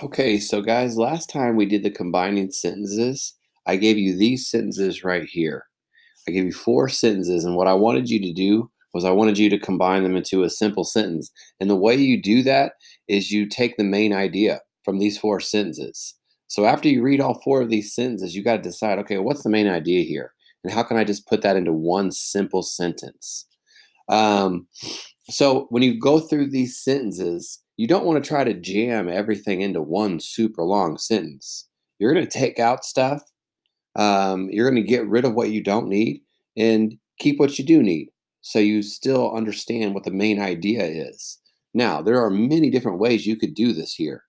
Okay, so guys, last time we did the combining sentences, I gave you these sentences right here. I gave you four sentences, and what I wanted you to do was I wanted you to combine them into a simple sentence. And the way you do that is you take the main idea from these four sentences. So after you read all four of these sentences, you got to decide, okay, what's the main idea here? And how can I just put that into one simple sentence? Um, so when you go through these sentences, you don't want to try to jam everything into one super long sentence. You're going to take out stuff. Um, you're going to get rid of what you don't need and keep what you do need. So you still understand what the main idea is. Now, there are many different ways you could do this here.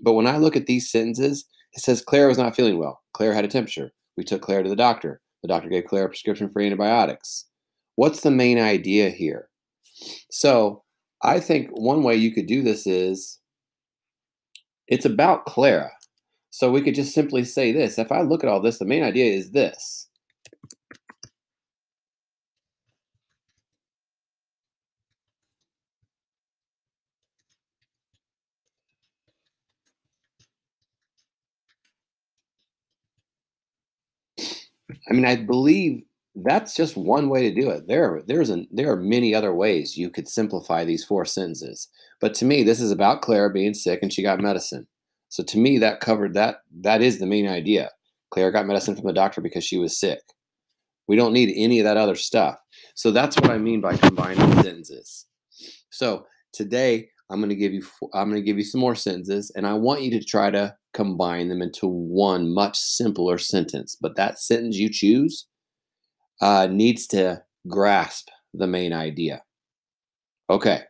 But when I look at these sentences, it says Claire was not feeling well. Claire had a temperature. We took Claire to the doctor. The doctor gave Claire a prescription for antibiotics. What's the main idea here? So I think one way you could do this is it's about Clara. So we could just simply say this. If I look at all this, the main idea is this. I mean, I believe that's just one way to do it. There, there's an, there are many other ways you could simplify these four sentences. But to me, this is about Claire being sick and she got medicine. So to me, that covered that. That is the main idea. Claire got medicine from the doctor because she was sick. We don't need any of that other stuff. So that's what I mean by combining sentences. So today I'm going to give you I'm going to give you some more sentences, and I want you to try to combine them into one much simpler sentence. But that sentence you choose uh, needs to grasp the main idea. Okay,